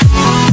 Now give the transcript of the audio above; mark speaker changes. Speaker 1: music.